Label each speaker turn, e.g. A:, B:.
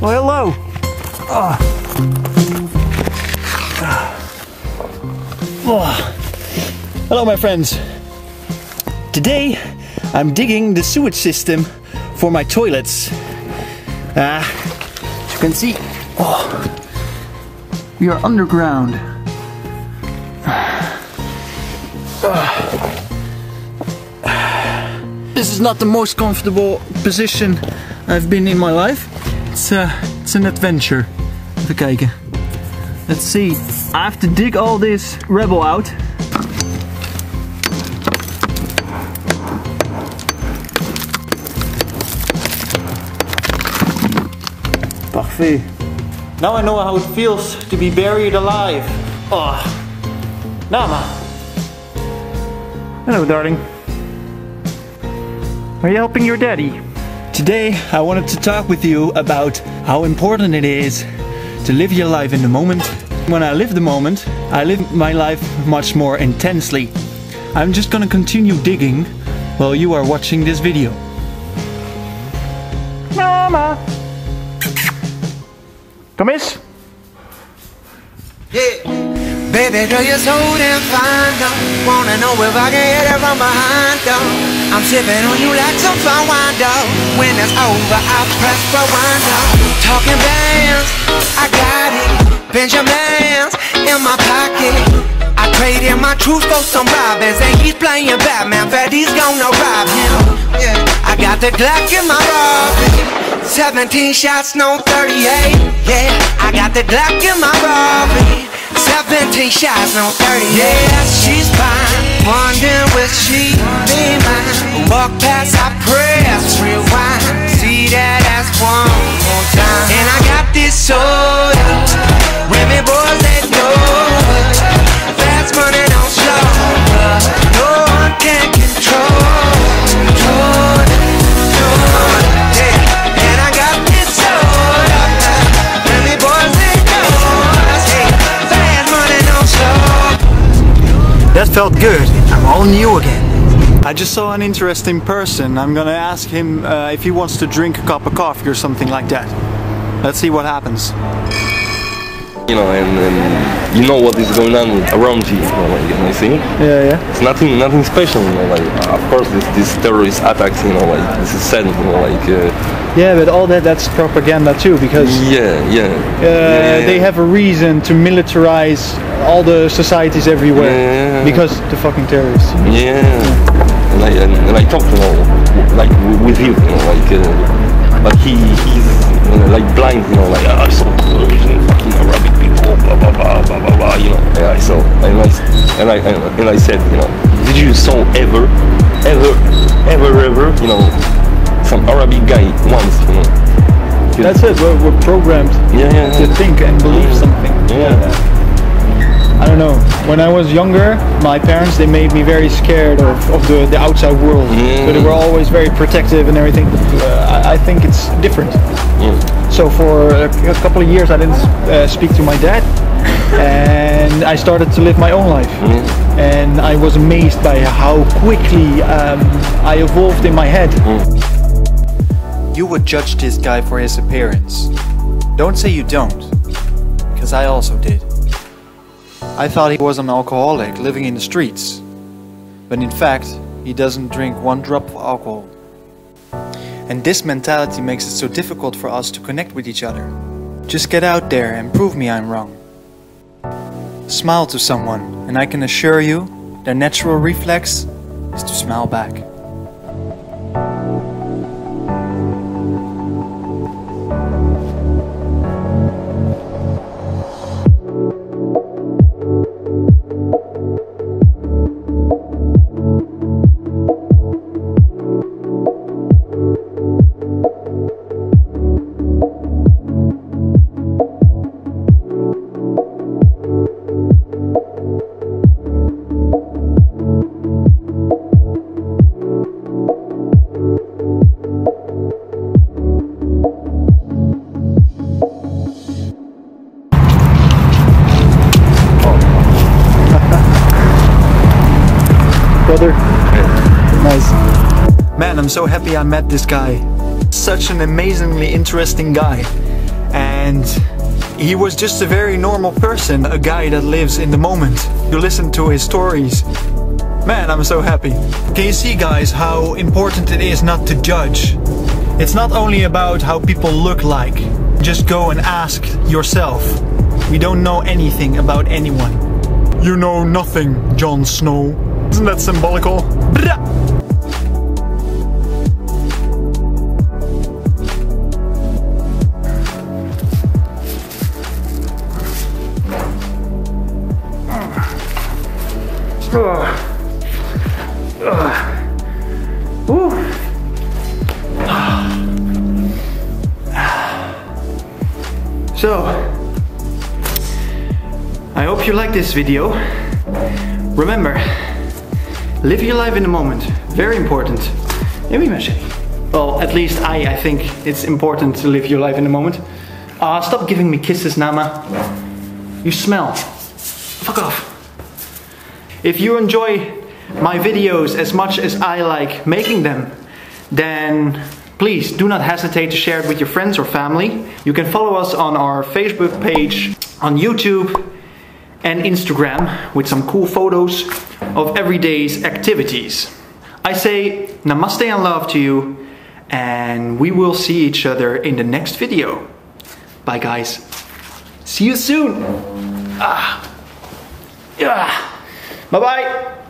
A: Well, hello. Oh. Oh. Hello, my friends. Today, I'm digging the sewage system for my toilets. Uh, as you can see, oh, we are underground. Uh. This is not the most comfortable position I've been in my life. It's, uh, it's an adventure. Even kijken. Let's see. I have to dig all this rebel out. Parfait. Now I know how it feels to be buried alive. Oh. Nama. Hello, darling. Are you helping your daddy? Today, I wanted to talk with you about how important it is to live your life in the moment. When I live the moment, I live my life much more intensely. I'm just gonna continue digging while you are watching this video. Mama! Kom eens!
B: Yeah. Baby girl, you're so damn fine, though. Wanna know if I can hit it from behind, though. I'm sipping on you like some fine wine, though. When it's over, I press rewind, though. Talking bands, I got it. Benjamins in my pocket. I traded my truth for some robins, and he's playing Batman. Freddy's gonna rob him. I got the Glock in my Robin. 17 shots, no 38. Yeah, I got the Glock in my Robin. 17 shots, no 30. Yeah, she's fine. Wondering will she be mine? Walk past, I press, rewind. See that ass one more time. And I got this soda.
A: Felt good. I'm all new again. I just saw an interesting person. I'm gonna ask him uh, if he wants to drink a cup of coffee or something like that. Let's see what happens.
C: You know, and, and you know what is going on around you, you know, like, and I think
A: Yeah, yeah.
C: it's nothing, nothing special, you know, like, of course, this, this terrorist attacks, you know, like, this is sad, you know, like, uh,
A: Yeah, but all that that's propaganda too because
C: yeah, yeah,
A: uh,
C: yeah, yeah.
A: they have a reason to militarize all the societies everywhere
C: Yeah.
A: because the fucking terrorists.
C: Yeah, and I and, and I talked, you know, like with him, you know, like, uh, but he he's you know, like blind, you know, like I saw and I and, I said, you know, did you saw ever, ever, ever, ever, you know, some Arabic guy once, you know?
A: That's it. We're, we're programmed
C: Yeah, yeah,
A: to
C: yeah.
A: think and believe something.
C: Yeah.
A: I don't know. When I was younger, my parents they made me very scared of, of the, the outside world.
C: Mm.
A: So they were always very protective and everything. Uh, I, I think it's different. So for a, a couple of years, I didn't uh, speak to my dad, and I started to live my own life. And I was amazed by how quickly um, I evolved in my head. You would judge this guy for his appearance. Don't say you don't, because I also did. I thought he was an alcoholic living in the streets, but in fact, he doesn't drink one drop of alcohol. And this mentality makes it so difficult for us to connect with each other. Just get out there and prove me I'm wrong. Smile to someone, and I can assure you, their natural reflex is to smile back. Brother, nice. Man, I'm so happy I met this guy. Such an amazingly interesting guy. and he was just a very normal person, a guy that lives in the moment. You listen to his stories. Man, I'm so happy. Can you see guys how important it is not to judge? It's not only about how people look like. Just go and ask yourself. We don't know anything about anyone. You know nothing, Jon Snow. Isn't that symbolical? So, I hope you like this video. Remember, live your life in the moment. Very important. Maybe Machete. Well, at least I, I think it's important to live your life in the moment. Ah, stop giving me kisses, Nama. You smell. Fuck off. If you enjoy my videos as much as I like making them, then please do not hesitate to share it with your friends or family. You can follow us on our Facebook page, on YouTube, and Instagram with some cool photos of everyday's activities. I say namaste and love to you, and we will see each other in the next video. Bye, guys. See you soon. Ah. Yeah. Bye bye.